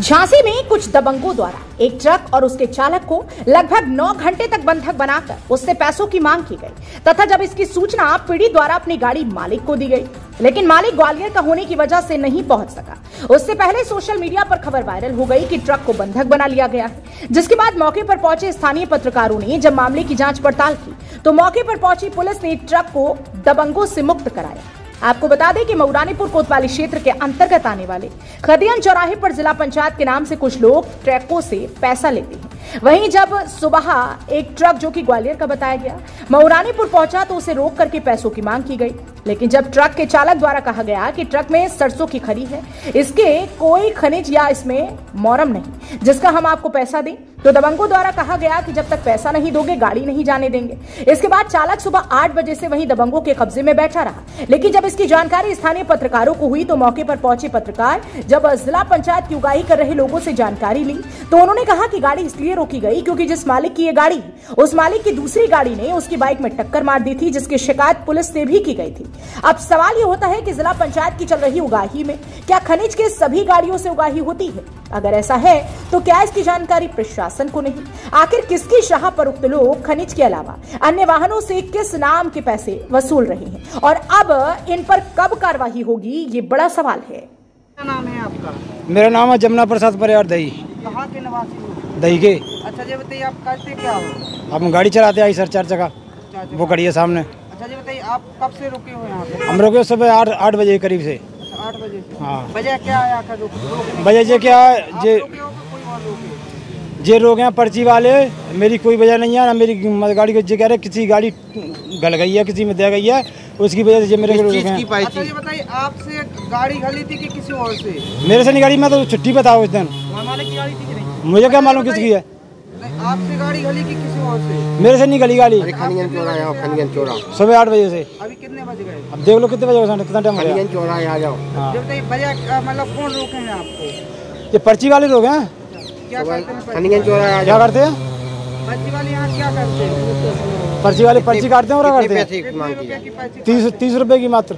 झांसी में कुछ दबंगों द्वारा एक ट्रक और उसके चालक को लगभग नौ घंटे तक बंधक बनाकर उससे पैसों की मांग की गई, तथा जब इसकी सूचना पीड़ित द्वारा अपनी गाड़ी मालिक को दी गई, लेकिन मालिक ग्वालियर का होने की वजह से नहीं पहुँच सका। उससे पहले सोशल मीडिया पर खबर वायरल हो गई कि ट्रक को बंधक बना लिया गया। है जिसके बाद मौके पर पहुँचे स्थानीय पत्रकारों ने जब मामले की जाँच पड़ताल की तो मौके पर पहुँची पुलिस ने ट्रक को दबंगों से मुक्त कराया। आपको बता दें कि मऊरानीपुर कोतवाली क्षेत्र के अंतर्गत आने वाले खदियन चौराहे पर जिला पंचायत के नाम से कुछ लोग ट्रकों से पैसा लेते हैं। वहीं जब सुबह एक ट्रक जो कि ग्वालियर का बताया गया, मऊरानीपुर पहुँचा तो उसे रोक करके पैसों की मांग की गई। लेकिन जब ट्रक के चालक द्वारा कहा गया कि ट्रक में सरसों की खरी है, इसके कोई खनिज या इसमें मोरम नहीं, जिसका हम आपको पैसा दें। तो दबंगों द्वारा कहा गया कि जब तक पैसा नहीं दोगे, गाड़ी नहीं जाने देंगे। इसके बाद चालक सुबह आठ बजे से वहीं दबंगों के कब्जे में बैठा रहा। लेकिन जब इसकी जानकारी स्थानीय पत्रकारों को हुई तो मौके पर पहुँचे पत्रकार। जब जिला पंचायत की उगाही कर रहे लोगों से जानकारी ली तो उन्होंने कहा कि गाड़ी इसलिए रोकी गई क्योंकि जिस मालिक की ये गाड़ी, उस मालिक की दूसरी गाड़ी ने उसकी बाइक में टक्कर मार दी थी, जिसकी शिकायत पुलिस से भी की गई थी। अब सवाल ये होता है कि जिला पंचायत की चल रही उगाही में क्या खनिज के सभी गाड़ियों से उगाही होती है? अगर ऐसा है तो क्या इसकी जानकारी प्रशासन को नहीं? आखिर किसकी शाह पर उक्त लोग खनिज के अलावा अन्य वाहनों से किस नाम के पैसे वसूल रहे हैं? और अब इन पर कब कार्रवाई होगी ये बड़ा सवाल है। क्या नाम है आपका? मेरा नाम है जमुना प्रसाद परिवार दही। कहाँ के निवासी दही के। अच्छा जी बताइए आप करते क्या हो? हम गाड़ी चलाते आई सर चार जगह। वो खड़ी है सामने। अच्छा जी बताइए आप कब से रुके हो यहाँ पे? हम रुके सुबह आठ आठ बजे के करीब से। अच्छा आठ बजे से। हाँ। वजह क्या है आखिर रुक वजह जे क्या है आप जे हो जे रोके हैं पर्ची वाले मेरी कोई वजह नहीं है ना मेरी गाड़ी को जे कह रहे किसी गाड़ी गल गई है किसी में दे गई है उसकी वजह से जे मेरे को रोके हैं। अच्छा ये बताइए आपसे गाड़ी खली थी कि किसी और से? मेरे से नहीं गाड़ी मैं तो छुट्टी बताओ उस दिन। मुझे क्या मालूम किसकी है? आपसे गाड़ी खली कि किसी और से? मेरे से नहीं गली गाड़ी। खनियन चौरा आओ खनियन चौरा सुबह आठ बजे से। अभी कितने बज गए? अब देख लो कितने बजे हो कितना टाइम हो खनियन चौरा आ जाओ। हाँ। मतलब कौन रोके हैं आपको? ये पर्ची वाले लोग हैं? क्या करते हैं खनियन चौरा आ क्या करते हैं? बच्ची वाले यहाँ क्या करते हैं? पर्ची वाले पर्ची काटते हैं और क्या करते हैं? तीस तीस रुपए की मात्र।